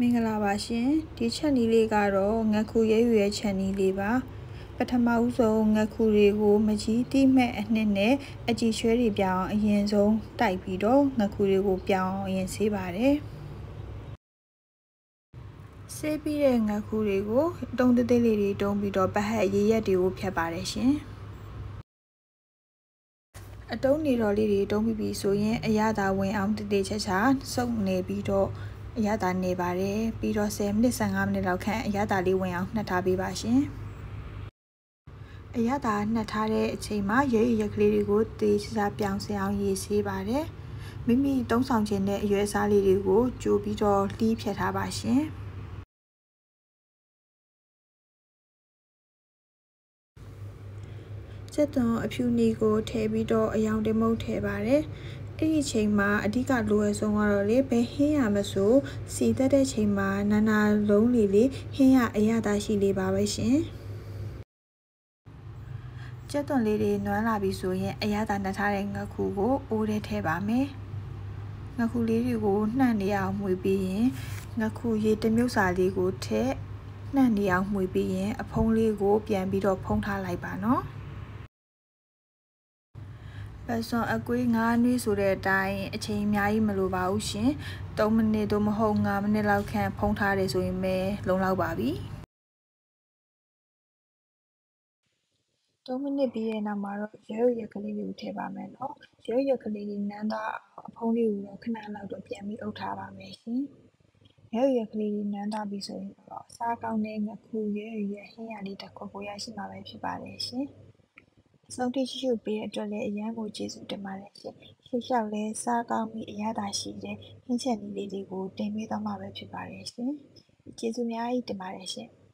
မင်္ဂလာပါရှင်ဒီချက်နီးလေးကတော့ငက်ခုရဲရွယ်ချက်နီးလေးပါပထမဦးဆုံးငက်ခုတွေကိုမကြီးတိမဲ့အနှစ်နဲ့အကြည်ရွှဲတွေပြောင်းအရင်ဆုံးတိုက်ပြီးတော့ငက်ခုတွေကိုပြောင်းအရင်ဆေးပါတယ်ဆေးပြီးတဲ့ငက်ခုတွေကိုတုံးသေးသေးလေးတွေတုံးပြီးတော့ပဟက်ရေရက်တွေကိုဖြတ်ပါတယ်ရှင်အတုံးနေတော်လေးတွေတုံးပြီးပြီဆိုရင်အရသာဝင်အောင်တည်တည်ချာချာစုပ်နေပြီးတော့ အရသာနေပါတယ်ပြီးတော့10မိနစ်15မိနစ်လောက်ခန့်အရသာလေးဝင်အောင်နှက်ထားပေးပါရှင်အရသာနှက်ထားတဲ့အချိန်မှာရဲရရက်ကလေးတွေကိုတေးချစာပြောင်းစအောင်ရေးဆေးပါတယ်မိမိတုံးဆောင်ခြင်းတဲ့အရွယ်စားလေးတွေကိုကြိုပြီးတော့လှီးဖြတ်ထားပါရှင်စက်သွန်အဖြူနီကိုထည့်ပြီးတော့အယောင်တမုတ်ထည့်ပါတယ် အဲ့ဒီချိန်မှာအဓိကလိုအပ်ဆုံးကတော့လေဘယ်ဟင်းရမဆိုစီတက်တဲ့ချိန်မှာနာနာလုံးလေးလေးဟင်းရအရသာရှိလေးပါပဲရှင်ကျက်သွန်လေးတွေနွမ်းလာပြီဆိုရင်အရသာနှထားတဲ့ငခုကိုအိုးထဲထည့်ပါမယ်ငခုလေးတွေကိုနှံ့နေအောင်မှွေပြီးရင်ငခုရေတမြုပ်စာလေးကိုထည့်နှံ့နေအောင်မှွေပြီးရင်အဖုံးလေးကိုပြန်ပြီးတော့ဖုံးထားလိုက်ပါနော် ပစွန်အကွေး9နွေးဆိုတဲ့အတိုင်းအချိန်အများကြီးမလိုပါဘူးရှင်3မိနစ်သို့မဟုတ်5မိနစ်လောက်ခန့်ဖုံးထားတယ်ဆိုရင်ပဲလုံလောက်ပါပြီ3မိနစ်ပြီးတဲ့နောက်မှာတော့ရဲရက်ကလေးတွေကိုထည့်ပါမယ်နော်ရဲရက်ကလေးတွေနန်းသားအဖုံးလေးကိုတော့ခဏလောက်တော့ပြန်ပြီးအုပ်ထားပါမယ်ရှင်ရဲရက်ကလေးတွေနန်းသားပြီဆိုရင်တော့အစားကောင်းတဲ့ငခုရဲရဟင်းရလေးတစ်ခုကိုရရှိမှာပဲဖြစ်ပါတယ်ရှင် အဆုံးထိရှိရှိပေးတဲ့အတွက်လည်းအရန်ကိုကျေးဇူးတင်ပါတယ်ရှင်။ရှေ့လျှောက်လည်းစားကောင်းပြီးအရသာရှိတဲ့ဟင်းချက်နည်းလေးတွေကိုတင်ပေးသွားမှာပဲဖြစ်ပါတယ်ရှင်။ကျေးဇူးအများကြီးတင်ပါတယ်ရှင်။